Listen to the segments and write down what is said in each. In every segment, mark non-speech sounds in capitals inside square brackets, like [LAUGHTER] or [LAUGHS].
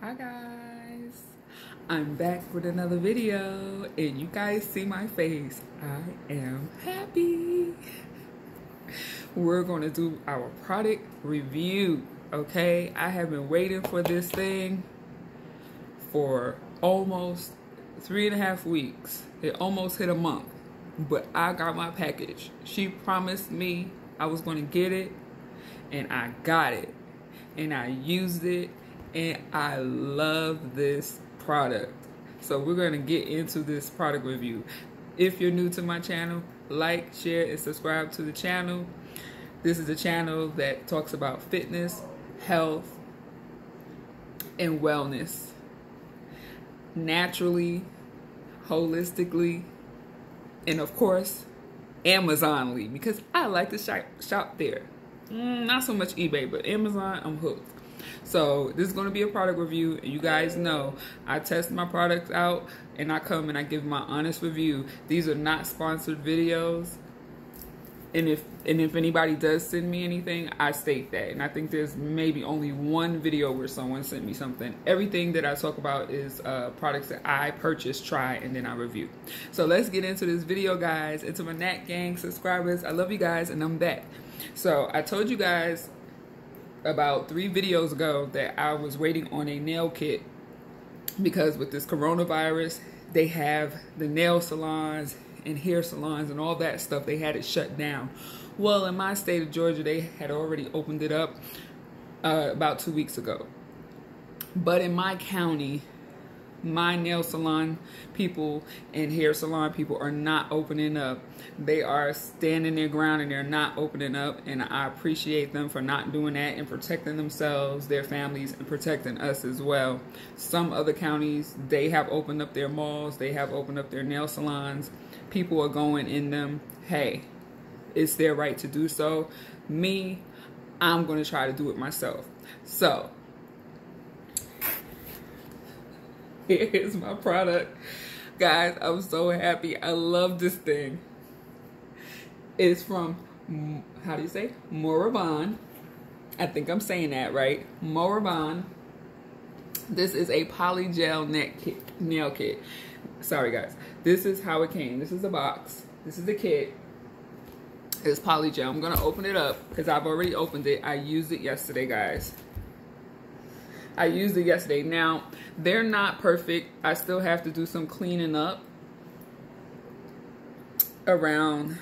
Hi guys, I'm back with another video and you guys see my face. I am happy. We're to do our product review, okay? I have been waiting for this thing for almost three and a half weeks. It almost hit a month, but I got my package. She promised me I was to get it and I got it and I used it and I love this product. So we're going to get into this product review. If you're new to my channel, like, share, and subscribe to the channel. This is a channel that talks about fitness, health, and wellness. Naturally, holistically, and of course, Amazonly because I like to shop, shop there. Mm, not so much eBay, but Amazon, I'm hooked. So this is going to be a product review. You guys know I test my products out and I come and I give my honest review. These are not sponsored videos. And if and if anybody does send me anything, I state that. And I think there's maybe only one video where someone sent me something. Everything that I talk about is uh, products that I purchase, try, and then I review. So let's get into this video, guys. And to my Nat Gang subscribers, I love you guys, and I'm back. So I told you guys about three videos ago that I was waiting on a nail kit because with this coronavirus, they have the nail salons and hair salons and all that stuff. They had it shut down. Well, in my state of Georgia, they had already opened it up uh, about two weeks ago. But in my county, my nail salon people and hair salon people are not opening up. They are standing their ground and they're not opening up. And I appreciate them for not doing that and protecting themselves, their families, and protecting us as well. Some other counties, they have opened up their malls, they have opened up their nail salons. People are going in them. Hey, it's their right to do so. Me, I'm going to try to do it myself. So, here's my product. Guys, I'm so happy. I love this thing. It's from, how do you say? Morovan. I think I'm saying that right. Morovan. This is a polygel neck kit, nail kit. Sorry, guys. This is how it came. This is the box. This is the kit. It's polygel. I'm going to open it up because I've already opened it. I used it yesterday, guys. I used it yesterday. Now, they're not perfect. I still have to do some cleaning up around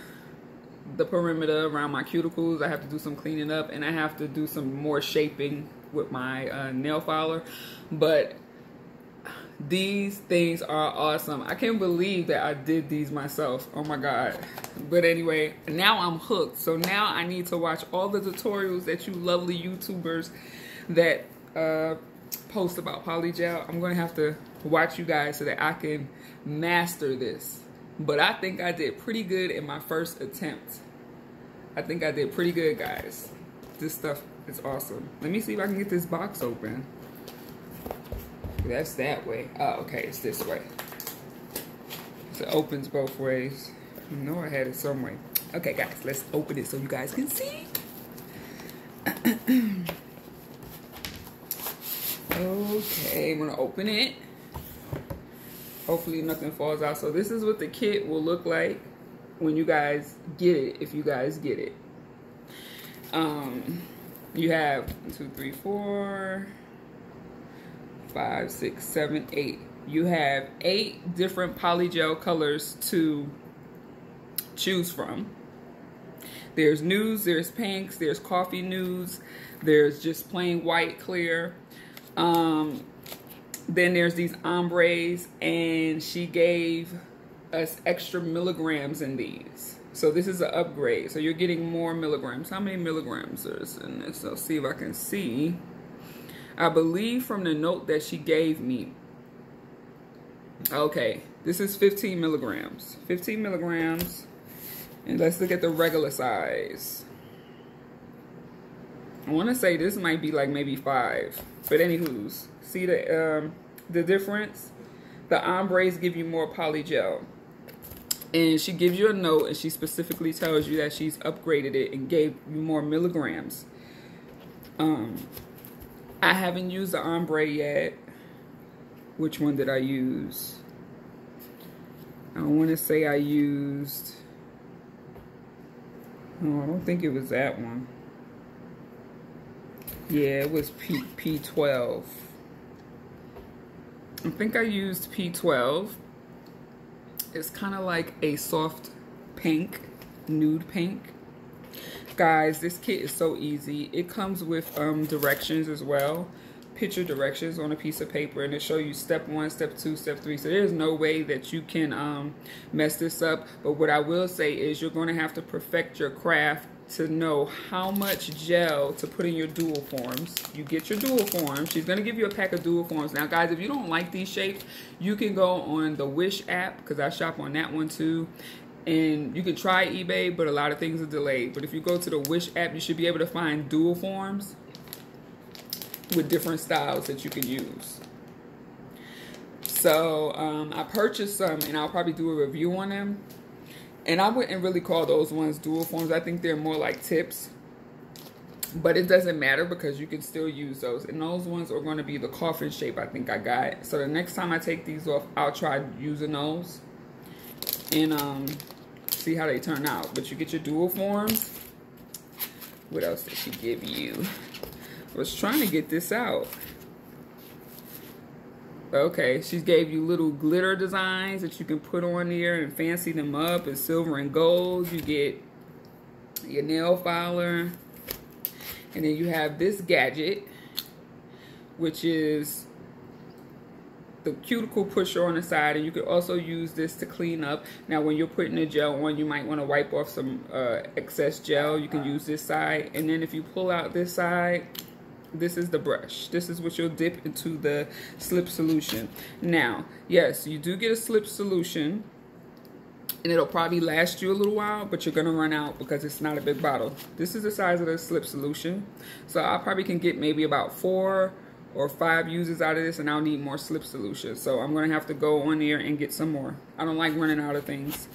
the perimeter, around my cuticles. I have to do some cleaning up and I have to do some more shaping with my uh, nail filer. But these things are awesome. I can't believe that I did these myself. Oh my God. But anyway, now I'm hooked. So now I need to watch all the tutorials that you lovely YouTubers that uh, post about polygel. I'm going to have to watch you guys so that I can master this. But I think I did pretty good in my first attempt. I think I did pretty good, guys. This stuff is awesome. Let me see if I can get this box open. That's that way. Oh, okay, it's this way. So it opens both ways. I know I had it some way. Okay, guys, let's open it so you guys can see. [CLEARS THROAT] Okay, I'm gonna open it. Hopefully nothing falls out. So this is what the kit will look like when you guys get it, if you guys get it. Um, you have one, two, three, four, five, six, seven, eight. You have eight different polygel colors to choose from. There's nudes, there's pinks, there's coffee nudes, there's just plain white clear, um, then there's these ombres, and she gave us extra milligrams in these. So this is an upgrade. So you're getting more milligrams. How many milligrams is in this? Let's see if I can see. I believe from the note that she gave me. Okay, this is 15 milligrams. 15 milligrams. And let's look at the regular size. I want to say this might be like maybe five. But anywho's, see the um, the difference? The ombres give you more polygel. And she gives you a note and she specifically tells you that she's upgraded it and gave you more milligrams. Um, I haven't used the ombre yet. which one did I use? I want to say I used, oh, I don't think it was that one. Yeah, it was P, P12. I think I used P12. It's kind of like a soft pink, nude pink. Guys, this kit is so easy. It comes with um, directions as well picture directions on a piece of paper and it show you step one, step two, step three. So there's no way that you can um, mess this up. But what I will say is you're going to have to perfect your craft to know how much gel to put in your dual forms. You get your dual forms. She's going to give you a pack of dual forms. Now, guys, if you don't like these shapes, you can go on the Wish app because I shop on that one too. And you can try eBay, but a lot of things are delayed. But if you go to the Wish app, you should be able to find dual forms with different styles that you can use. So um, I purchased some and I'll probably do a review on them. And I wouldn't really call those ones dual forms. I think they're more like tips. But it doesn't matter because you can still use those. And those ones are going to be the coffin shape I think I got. So the next time I take these off, I'll try using those. And um, see how they turn out. But you get your dual forms. What else did she give you? I was trying to get this out. Okay, she gave you little glitter designs that you can put on there and fancy them up in silver and gold. You get your nail filer. And then you have this gadget, which is the cuticle pusher on the side. And you could also use this to clean up. Now, when you're putting the gel on, you might want to wipe off some uh, excess gel. You can use this side. And then if you pull out this side, this is the brush. This is what you'll dip into the slip solution. Now yes you do get a slip solution and it'll probably last you a little while but you're gonna run out because it's not a big bottle. This is the size of the slip solution. So I probably can get maybe about four or five uses out of this and I'll need more slip solution so I'm gonna have to go on there and get some more. I don't like running out of things.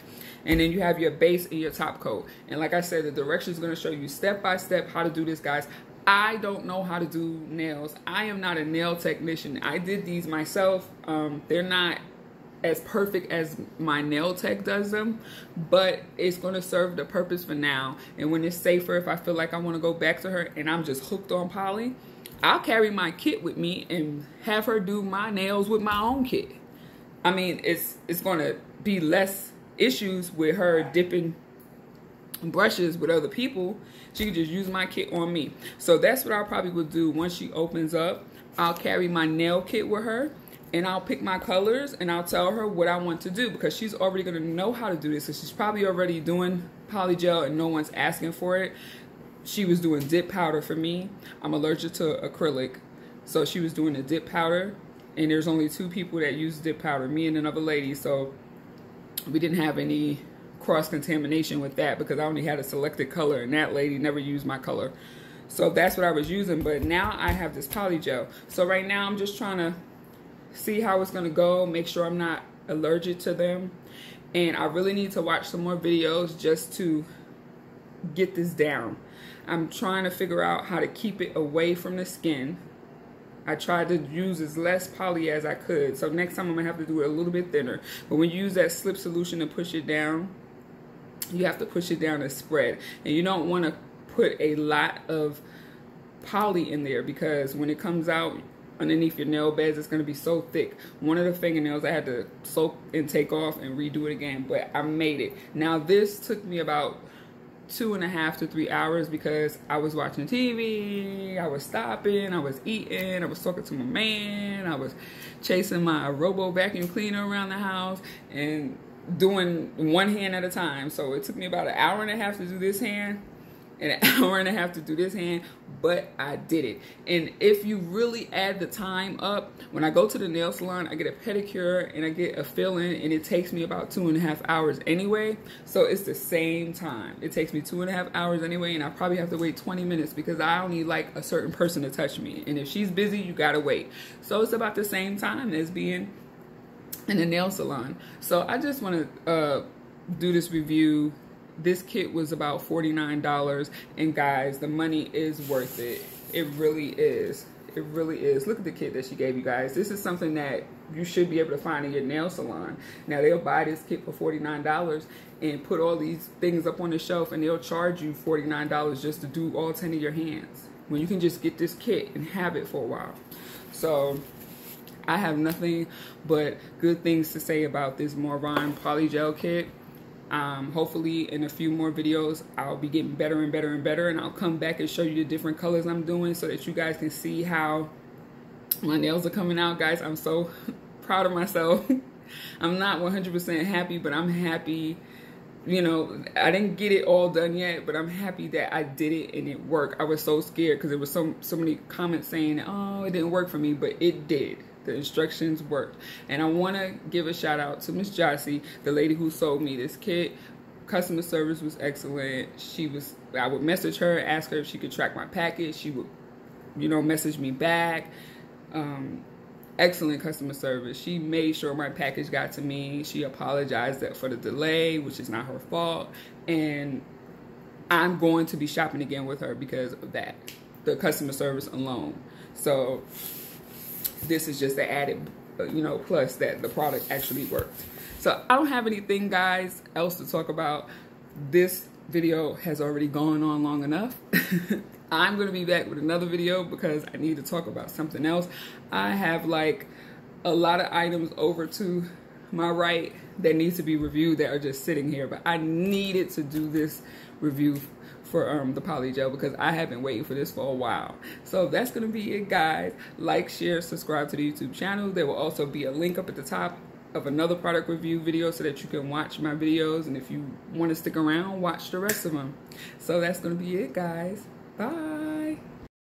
And then you have your base and your top coat. And like I said the direction is going to show you step by step how to do this guys I don't know how to do nails. I am not a nail technician. I did these myself. Um, they're not as perfect as my nail tech does them, but it's going to serve the purpose for now. And when it's safer, if I feel like I want to go back to her and I'm just hooked on poly, I'll carry my kit with me and have her do my nails with my own kit. I mean, it's it's going to be less issues with her dipping brushes with other people she could just use my kit on me. So that's what I probably would do once she opens up. I'll carry my nail kit with her and I'll pick my colors and I'll tell her what I want to do because she's already going to know how to do this. So she's probably already doing polygel and no one's asking for it. She was doing dip powder for me. I'm allergic to acrylic. So she was doing a dip powder and there's only two people that use dip powder, me and another lady. So we didn't have any cross-contamination with that because I only had a selected color and that lady never used my color. So that's what I was using. But now I have this poly gel. So right now I'm just trying to see how it's going to go. Make sure I'm not allergic to them. And I really need to watch some more videos just to get this down. I'm trying to figure out how to keep it away from the skin. I tried to use as less poly as I could. So next time I'm going to have to do it a little bit thinner. But when you use that slip solution and push it down, you have to push it down and spread. And you don't want to put a lot of poly in there because when it comes out underneath your nail beds, it's going to be so thick. One of the fingernails I had to soak and take off and redo it again, but I made it. Now this took me about two and a half to three hours because I was watching TV, I was stopping, I was eating, I was talking to my man, I was chasing my robo vacuum cleaner around the house, and doing one hand at a time. So it took me about an hour and a half to do this hand and an [LAUGHS] hour and a half to do this hand, but I did it. And if you really add the time up, when I go to the nail salon, I get a pedicure and I get a fill-in and it takes me about two and a half hours anyway. So it's the same time. It takes me two and a half hours anyway and I probably have to wait 20 minutes because I only like a certain person to touch me. And if she's busy, you gotta wait. So it's about the same time as being in a nail salon. So I just want to uh, do this review. This kit was about $49 and guys, the money is worth it. It really is. It really is. Look at the kit that she gave you guys. This is something that you should be able to find in your nail salon. Now they'll buy this kit for $49 and put all these things up on the shelf and they'll charge you $49 just to do all 10 of your hands. When you can just get this kit and have it for a while. So I have nothing but good things to say about this Morovan Polygel kit. Um, hopefully in a few more videos, I'll be getting better and better and better and I'll come back and show you the different colors I'm doing so that you guys can see how my nails are coming out. Guys, I'm so [LAUGHS] proud of myself. [LAUGHS] I'm not 100% happy, but I'm happy you know, I didn't get it all done yet, but I'm happy that I did it and it worked. I was so scared because there was so so many comments saying, "Oh, it didn't work for me," but it did. The instructions worked. And I want to give a shout out to Miss Jossie, the lady who sold me this kit. Customer service was excellent. She was, I would message her, ask her if she could track my package. She would, you know, message me back. Um, excellent customer service. She made sure my package got to me. She apologized for the delay, which is not her fault. And I'm going to be shopping again with her because of that, the customer service alone. So this is just the added, uh, you know, plus that the product actually worked. So I don't have anything, guys, else to talk about. This video has already gone on long enough. [LAUGHS] I'm going to be back with another video because I need to talk about something else. I have like a lot of items over to my right that needs to be reviewed that are just sitting here, but I needed to do this review for um, the polygel because I have been waiting for this for a while. So that's going to be it, guys. Like, share, subscribe to the YouTube channel. There will also be a link up at the top of another product review video so that you can watch my videos. And if you want to stick around, watch the rest of them. So that's going to be it, guys. Bye.